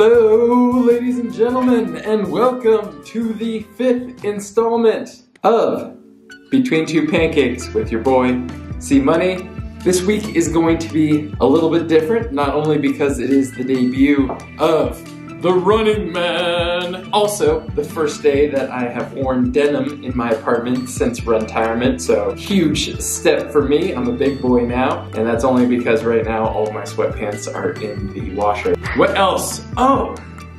Hello, ladies and gentlemen, and welcome to the fifth installment of Between Two Pancakes with your boy, C Money. This week is going to be a little bit different, not only because it is the debut of the Running Man. Also, the first day that I have worn denim in my apartment since retirement, so huge step for me. I'm a big boy now, and that's only because right now all of my sweatpants are in the washer. What else? Oh,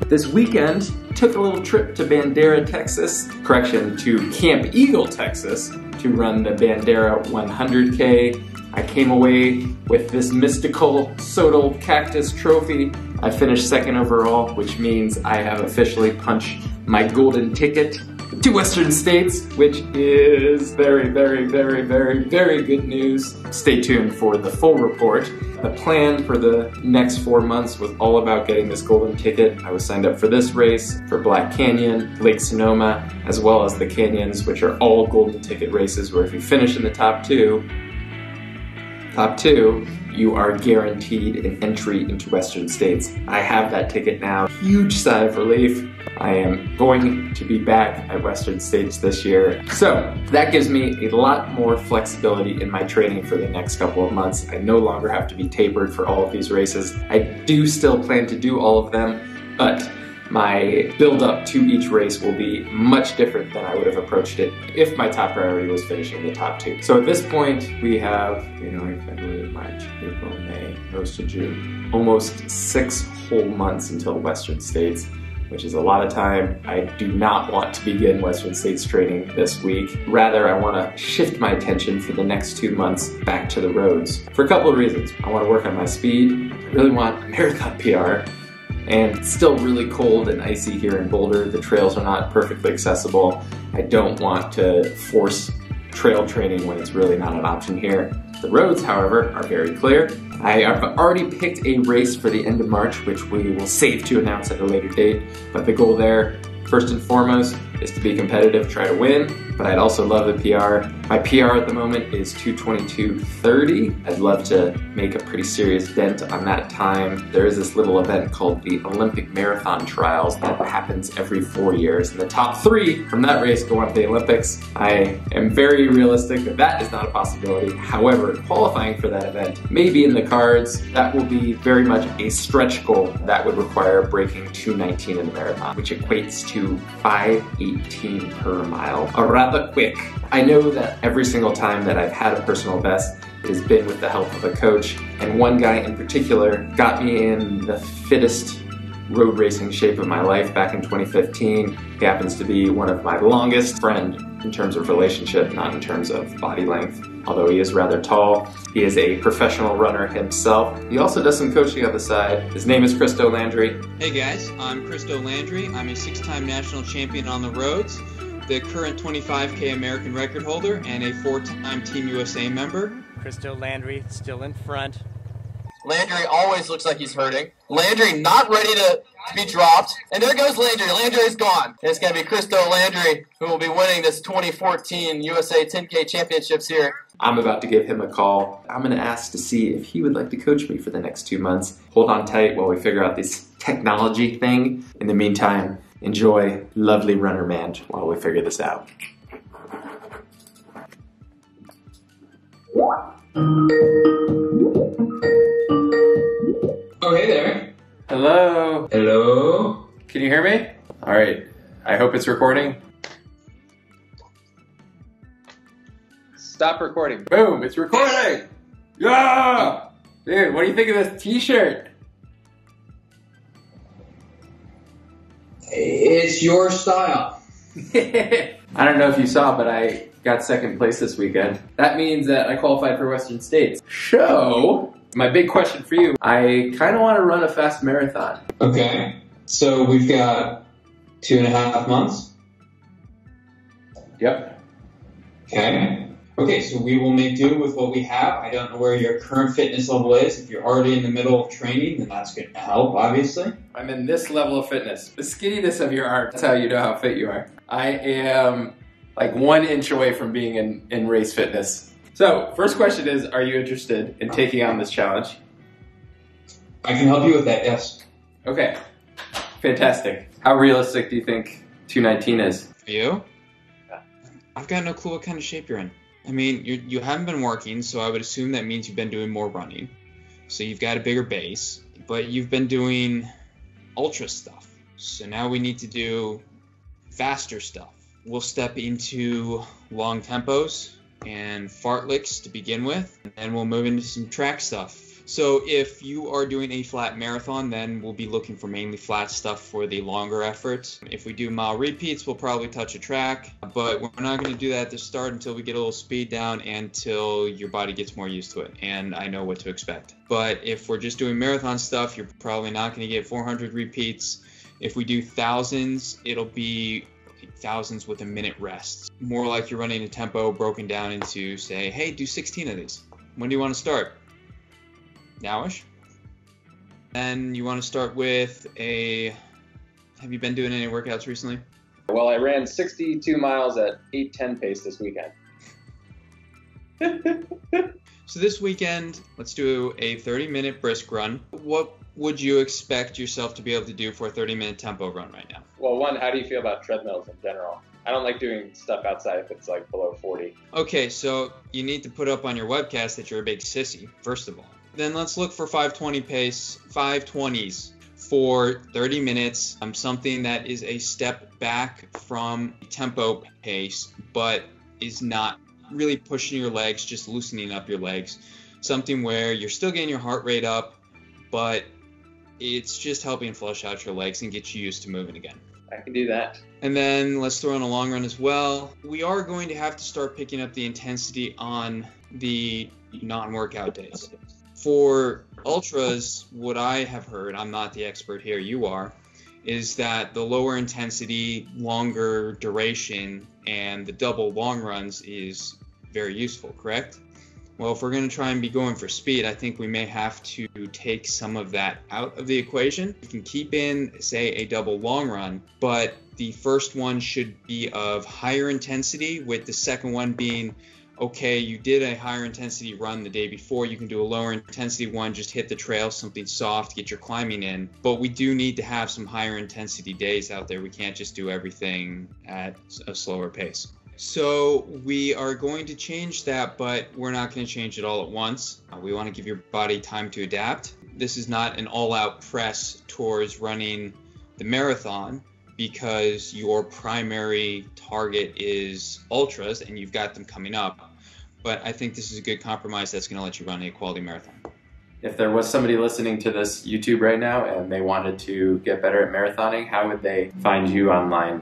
this weekend took a little trip to Bandera, Texas, correction, to Camp Eagle, Texas, to run the Bandera 100K. I came away with this mystical Sotol Cactus trophy. I finished second overall, which means I have officially punched my golden ticket to Western States, which is very, very, very, very, very good news. Stay tuned for the full report. The plan for the next four months was all about getting this golden ticket. I was signed up for this race, for Black Canyon, Lake Sonoma, as well as the canyons, which are all golden ticket races where if you finish in the top two, top two, you are guaranteed an entry into Western States. I have that ticket now. Huge sigh of relief. I am going to be back at Western States this year. So that gives me a lot more flexibility in my training for the next couple of months. I no longer have to be tapered for all of these races. I do still plan to do all of them, but my build up to each race will be much different than I would have approached it if my top priority was finishing the top two. So at this point, we have January, February, March, April, May, most of June, almost six whole months until Western States which is a lot of time. I do not want to begin Western States training this week. Rather, I want to shift my attention for the next two months back to the roads for a couple of reasons. I want to work on my speed. I really want marathon PR and it's still really cold and icy here in Boulder. The trails are not perfectly accessible. I don't want to force trail training when it's really not an option here. The roads, however, are very clear. I have already picked a race for the end of March, which we will save to announce at a later date, but the goal there, first and foremost, is to be competitive, try to win, but I'd also love the PR. My PR at the moment is 222.30. I'd love to make a pretty serious dent on that time. There is this little event called the Olympic Marathon Trials that happens every four years, and the top three from that race go on to the Olympics. I am very realistic that that is not a possibility. However, qualifying for that event may be in the cards. That will be very much a stretch goal that would require breaking 219 in the marathon, which equates to 518 per mile, rather quick. I know that every single time that I've had a personal best, it has been with the help of a coach, and one guy in particular got me in the fittest road racing shape of my life back in 2015. He happens to be one of my longest friend in terms of relationship, not in terms of body length. Although he is rather tall, he is a professional runner himself. He also does some coaching on the side. His name is Christo Landry. Hey guys, I'm Christo Landry. I'm a six-time national champion on the roads, the current 25K American record holder, and a four-time Team USA member. Christo Landry still in front. Landry always looks like he's hurting. Landry not ready to, to be dropped. And there goes Landry. Landry is gone. And it's going to be Christo Landry who will be winning this 2014 USA 10K Championships here. I'm about to give him a call. I'm going to ask to see if he would like to coach me for the next two months. Hold on tight while we figure out this technology thing. In the meantime, enjoy Lovely Runner Man while we figure this out. Oh, hey there. Hello. Hello. Can you hear me? All right. I hope it's recording. Stop recording. Boom, it's recording. Yeah! Dude, what do you think of this t-shirt? It's your style. I don't know if you saw, but I got second place this weekend. That means that I qualified for Western States. So, my big question for you, I kind of want to run a fast marathon. Okay. So we've got two and a half months. Yep. Okay. Okay, so we will make do with what we have. I don't know where your current fitness level is. If you're already in the middle of training, then that's going to help, obviously. I'm in this level of fitness. The skinniness of your arm, that's how you know how fit you are. I am like one inch away from being in, in race fitness. So, first question is Are you interested in taking on this challenge? I can help you with that, yes. Okay, fantastic. How realistic do you think 219 is? For you? I've got no clue what kind of shape you're in. I mean, you you haven't been working, so I would assume that means you've been doing more running. So you've got a bigger base, but you've been doing ultra stuff. So now we need to do faster stuff. We'll step into long tempos and fartleks to begin with, and then we'll move into some track stuff. So if you are doing a flat marathon, then we'll be looking for mainly flat stuff for the longer efforts. If we do mile repeats, we'll probably touch a track, but we're not going to do that at the start until we get a little speed down until your body gets more used to it and I know what to expect. But if we're just doing marathon stuff, you're probably not going to get 400 repeats. If we do thousands, it'll be thousands with a minute rest. More like you're running a tempo broken down into, say, hey, do 16 of these. When do you want to start? Nowish. And you want to start with a. Have you been doing any workouts recently? Well, I ran 62 miles at 8:10 pace this weekend. so this weekend, let's do a 30-minute brisk run. What would you expect yourself to be able to do for a 30-minute tempo run right now? Well, one, how do you feel about treadmills in general? I don't like doing stuff outside if it's like below 40. Okay, so you need to put up on your webcast that you're a big sissy, first of all. Then let's look for 520 pace, 520s for 30 minutes. Um, something that is a step back from tempo pace, but is not really pushing your legs, just loosening up your legs. Something where you're still getting your heart rate up, but it's just helping flush out your legs and get you used to moving again. I can do that. And then let's throw in a long run as well. We are going to have to start picking up the intensity on the non workout days. For ultras, what I have heard, I'm not the expert here, you are, is that the lower intensity, longer duration, and the double long runs is very useful, correct? Well, if we're going to try and be going for speed, I think we may have to take some of that out of the equation. We can keep in, say, a double long run, but the first one should be of higher intensity, with the second one being okay, you did a higher intensity run the day before, you can do a lower intensity one, just hit the trail, something soft, get your climbing in. But we do need to have some higher intensity days out there. We can't just do everything at a slower pace. So we are going to change that, but we're not going to change it all at once. Uh, we want to give your body time to adapt. This is not an all out press towards running the marathon because your primary target is ultras and you've got them coming up but I think this is a good compromise that's going to let you run a quality marathon. If there was somebody listening to this YouTube right now and they wanted to get better at marathoning, how would they find you online?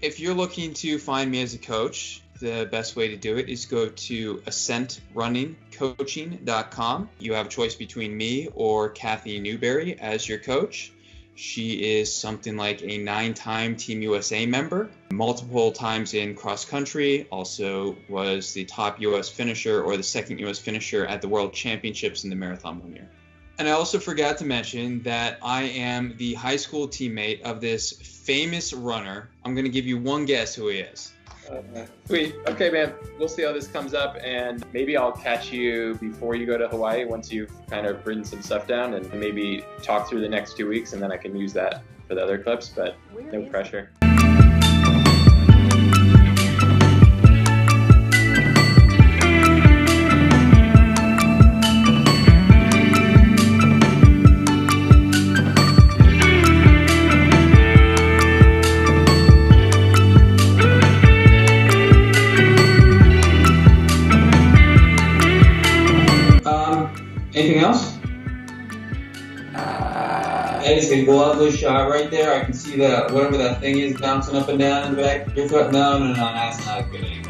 If you're looking to find me as a coach, the best way to do it is go to ascentrunningcoaching.com. You have a choice between me or Kathy Newberry as your coach. She is something like a nine time Team USA member, multiple times in cross country, also was the top US finisher or the second US finisher at the World Championships in the marathon one year. And I also forgot to mention that I am the high school teammate of this famous runner. I'm going to give you one guess who he is. Uh, sweet. Okay, man. We'll see how this comes up, and maybe I'll catch you before you go to Hawaii once you've kind of written some stuff down, and maybe talk through the next two weeks, and then I can use that for the other clips. But no pressure. A lovely shot right there. I can see that whatever that thing is bouncing up and down in the back of your foot. No, no, no, that's not a good angle.